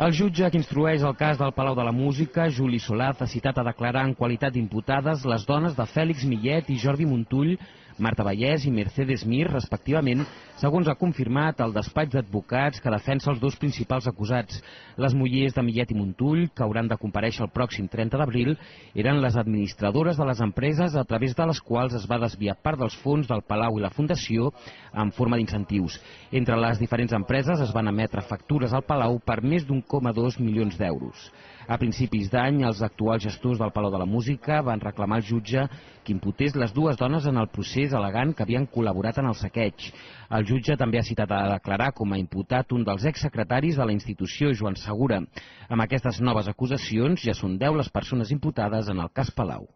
El jutge que instrueix el cas del Palau de la Música, Juli Solaz, ha citat a declarar en qualitat d'imputades les dones de Fèlix Millet i Jordi Montull, Marta Vallès i Mercedes Mir, respectivament, segons ha confirmat el despatx d'advocats que defensa els dos principals acusats. Les mullers de Millet i Montull, que hauran de compareixer el pròxim 30 d'abril, eren les administradores de les empreses a través de les quals es va desviar part dels fons del Palau i la Fundació en forma d'incentius. Entre les diferents empreses es van emetre factures al Palau per més d'un 1,2 milions d'euros. A principis d'any, els actuals gestors del Palau de la Música van reclamar al jutge que imputés les dues dones en el procés elegant que havien col·laborat en el saqueig. El jutge també ha citat a declarar com a imputat un dels exsecretaris de la institució, Joan Segura. Amb aquestes noves acusacions ja són 10 les persones imputades en el cas Palau.